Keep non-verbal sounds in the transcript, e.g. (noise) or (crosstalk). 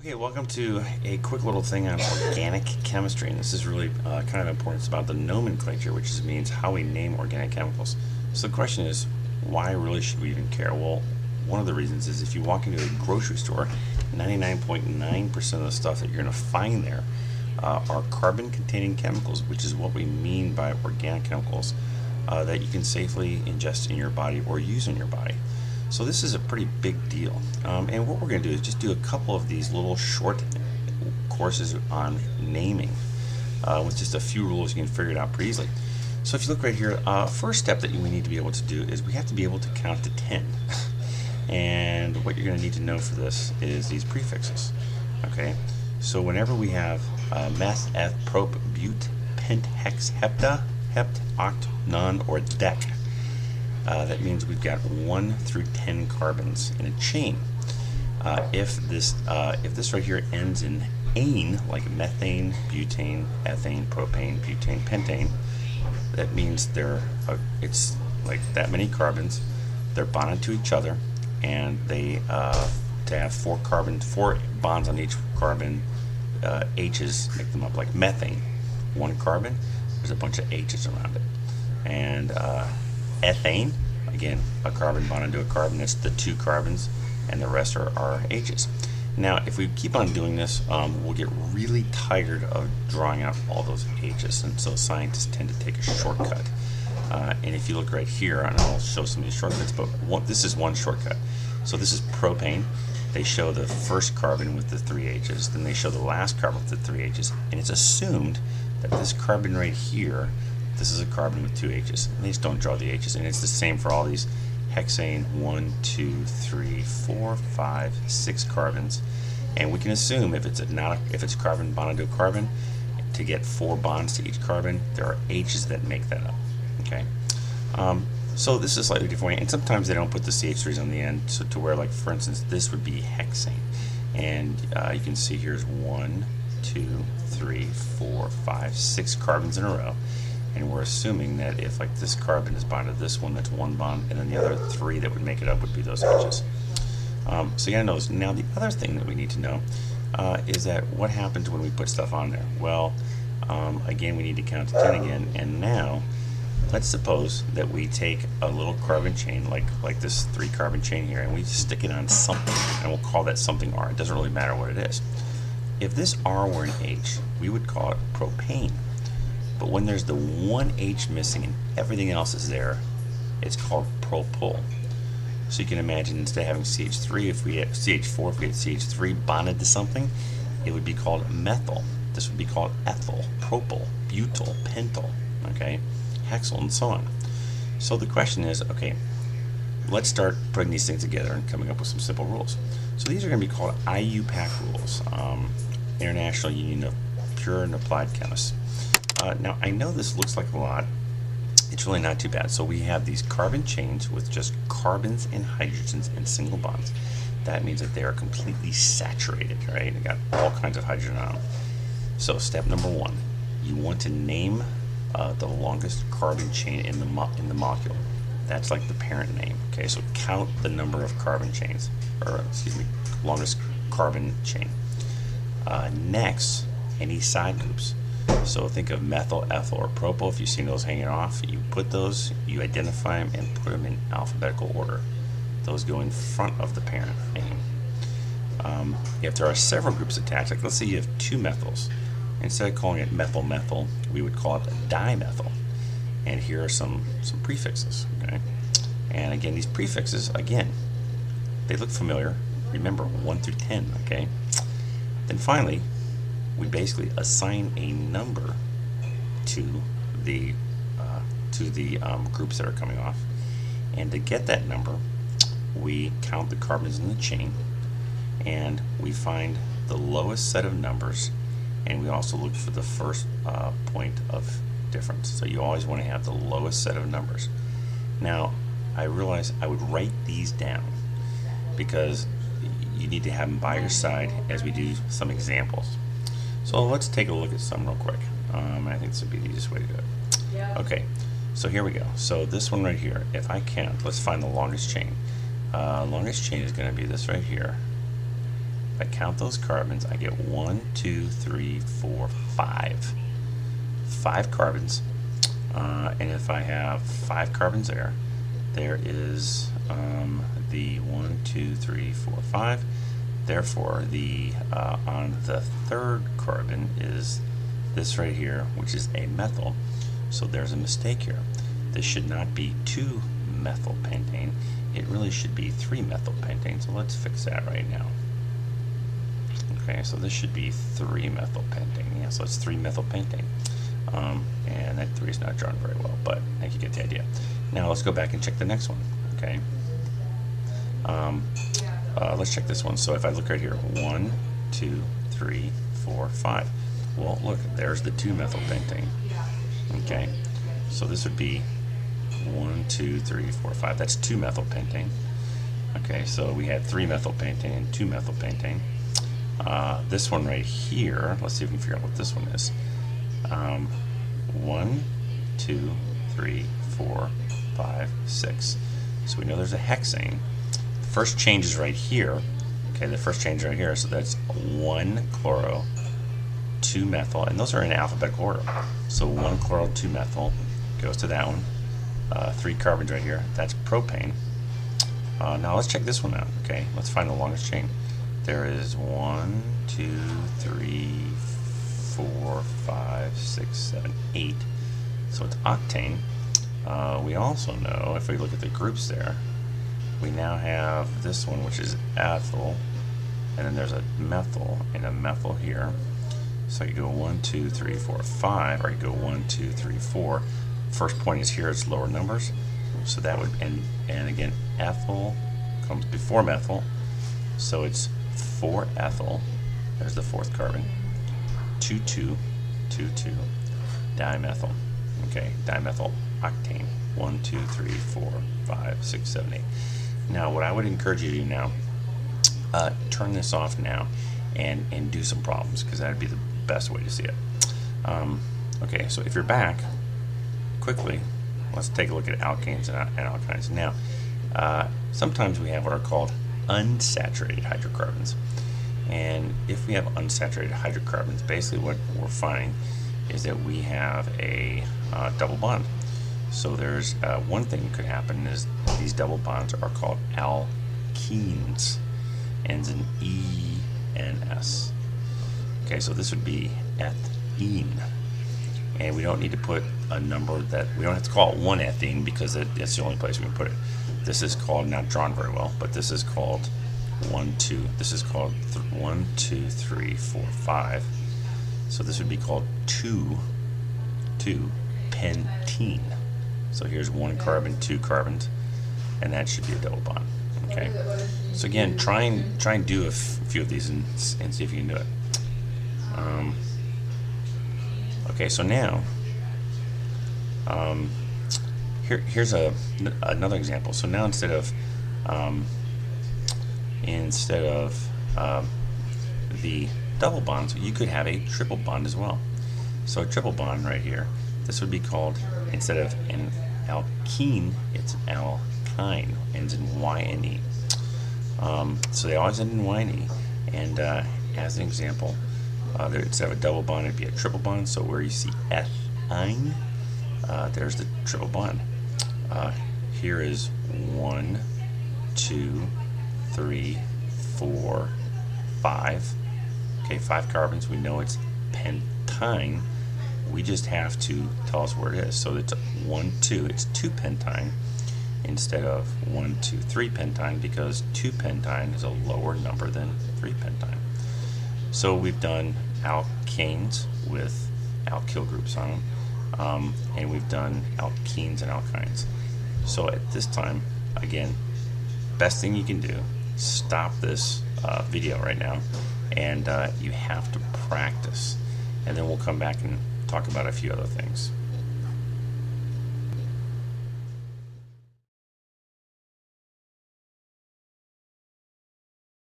Okay, welcome to a quick little thing on organic chemistry, and this is really uh, kind of important. It's about the nomenclature, which is, means how we name organic chemicals. So the question is, why really should we even care? Well, one of the reasons is if you walk into a grocery store, 99.9% of the stuff that you're going to find there uh, are carbon-containing chemicals, which is what we mean by organic chemicals uh, that you can safely ingest in your body or use in your body. So this is a pretty big deal. Um, and what we're going to do is just do a couple of these little short courses on naming uh, with just a few rules. You can figure it out pretty easily. So if you look right here, uh, first step that we need to be able to do is we have to be able to count to 10. (laughs) and what you're going to need to know for this is these prefixes. Okay, so whenever we have uh, meth, eth, prop, but pent, hex, hepta, hept, oct, non, or dec, uh, that means we've got 1 through 10 carbons in a chain. Uh, if this uh, if this right here ends in ane, like methane, butane, ethane, propane, butane, pentane, that means they're uh, it's like that many carbons. They're bonded to each other, and they uh, to have four carbon four bonds on each carbon. Uh, H's make them up like methane. One carbon, there's a bunch of H's around it, and ethane, again, a carbon bonded to a carbon, that's the two carbons, and the rest are, are H's. Now, if we keep on doing this, um, we'll get really tired of drawing out all those H's, and so scientists tend to take a shortcut. Uh, and if you look right here, and I'll show some of these shortcuts, but one, this is one shortcut. So this is propane. They show the first carbon with the three H's, then they show the last carbon with the three H's, and it's assumed that this carbon right here this is a carbon with two H's. And they just don't draw the H's. And it's the same for all these hexane one, two, three, four, five, six carbons. And we can assume if it's a not if it's carbon bonded to a carbon, to get four bonds to each carbon, there are H's that make that up. Okay. Um, so this is slightly different and sometimes they don't put the CH3s on the end, so to where, like for instance, this would be hexane, and uh, you can see here's one, two, three, four, five, six carbons in a row and we're assuming that if like this carbon is bonded to this one, that's one bond, and then the other three that would make it up would be those H's. Um, so you gotta know those. Now the other thing that we need to know uh, is that what happens when we put stuff on there? Well, um, again, we need to count to 10 again, and now let's suppose that we take a little carbon chain, like like this three carbon chain here, and we stick it on something, and we'll call that something R. It doesn't really matter what it is. If this R were an H, we would call it propane. But when there's the one H missing and everything else is there, it's called propyl. So you can imagine instead of having CH3, if we had CH4, if we had CH3 bonded to something, it would be called methyl. This would be called ethyl, propyl, butyl, pentyl, okay, hexyl, and so on. So the question is, okay, let's start putting these things together and coming up with some simple rules. So these are going to be called IUPAC rules, um, International Union of Pure and Applied Chemists. Uh, now, I know this looks like a lot. It's really not too bad. So we have these carbon chains with just carbons and hydrogens and single bonds. That means that they are completely saturated, right? They got all kinds of hydrogen on them. So step number one, you want to name uh, the longest carbon chain in the in the molecule. That's like the parent name. Okay, so count the number of carbon chains, or excuse me, longest carbon chain. Uh, next, any side groups. So think of methyl, ethyl, or propyl. If you've seen those hanging off, you put those, you identify them, and put them in alphabetical order. Those go in front of the parent name. Um, if there are several groups attached, like let's say you have two methyls, instead of calling it methyl-methyl, we would call it dimethyl. And here are some, some prefixes, okay? And again, these prefixes, again, they look familiar. Remember, 1 through 10, okay? Then finally, we basically assign a number to the uh, to the um, groups that are coming off and to get that number we count the carbons in the chain and we find the lowest set of numbers and we also look for the first uh, point of difference so you always want to have the lowest set of numbers now I realize I would write these down because you need to have them by your side as we do some examples so let's take a look at some real quick. Um, I think this would be the easiest way to do it. Okay, so here we go. So this one right here, if I count, let's find the longest chain. Uh, longest chain is going to be this right here. If I count those carbons, I get one, two, three, four, five. Five carbons. Uh, and if I have five carbons there, there is um, the one, two, three, four, five. Therefore, the uh, on the third carbon is this right here, which is a methyl. So there's a mistake here. This should not be 2-methylpentane. It really should be 3-methylpentane. So let's fix that right now. Okay, so this should be 3-methylpentane. Yeah, so it's 3-methylpentane. Um, and that 3 is not drawn very well, but I think you get the idea. Now let's go back and check the next one. Okay. Um, uh, let's check this one. So if I look right here, one, two, three, four, five. Well, look, there's the 2-methylpentane. Okay, so this would be one, two, three, four, five. That's 2-methylpentane. Okay, so we had 3-methylpentane and 2-methylpentane. Uh, this one right here, let's see if we can figure out what this one is. Um, one, two, three, four, five, six. So we know there's a hexane. The first change is right here. Okay, the first change right here. So that's one chloro, two methyl, and those are in alphabetical order. So one chloro, two methyl goes to that one. Uh, three carbons right here. That's propane. Uh, now let's check this one out. Okay, let's find the longest chain. There is one, two, three, four, five, six, seven, eight. So it's octane. Uh, we also know, if we look at the groups there, we now have this one, which is ethyl, and then there's a methyl and a methyl here. So you go one, two, three, four, five, or you go one, two, three, four. First point is here, it's lower numbers. So that would, and, and again, ethyl comes before methyl. So it's 4 ethyl, there's the fourth carbon, 2, 2, 2, 2, dimethyl. Okay, dimethyl octane. 1, 2, 3, 4, 5, 6, 7, 8. Now, what I would encourage you to do now, uh, turn this off now and, and do some problems because that would be the best way to see it. Um, okay, so if you're back, quickly, let's take a look at alkanes and, and alkynes. Now, uh, sometimes we have what are called unsaturated hydrocarbons. And if we have unsaturated hydrocarbons, basically what we're finding is that we have a uh, double bond. So there's uh, one thing that could happen is these double bonds are called alkenes, ends in E and S. Okay, so this would be ethene. And we don't need to put a number that, we don't have to call it one ethene because it, it's the only place we can put it. This is called, not drawn very well, but this is called one, two. This is called th one, two, three, four, five. So this would be called two, two pentene. So here's one carbon, two carbons, and that should be a double bond. Okay. So again, try and try and do a few of these and, and see if you can do it. Um, okay, so now um, here, here's a another example. So now instead of um, instead of um, the double bonds, you could have a triple bond as well. So a triple bond right here, this would be called, instead of an alkene, it's an alkyne, ends in Y-N-E. Um, so they always end in Y-N-E. And uh, as an example, uh, there, instead of a double bond, it'd be a triple bond. So where you see ethyne, uh, there's the triple bond. Uh, here is one, two, three, four, five. Okay, five carbons. We know it's pentyne. We just have to tell us where it is. So it's one, two. It's two pentyne instead of one, two, three pentyne because two pentyne is a lower number than three pentyne. So we've done alkanes with alkyl groups on them, um, and we've done alkenes and alkynes. So at this time, again, best thing you can do, stop this uh, video right now, and uh, you have to practice. And then we'll come back and talk about a few other things.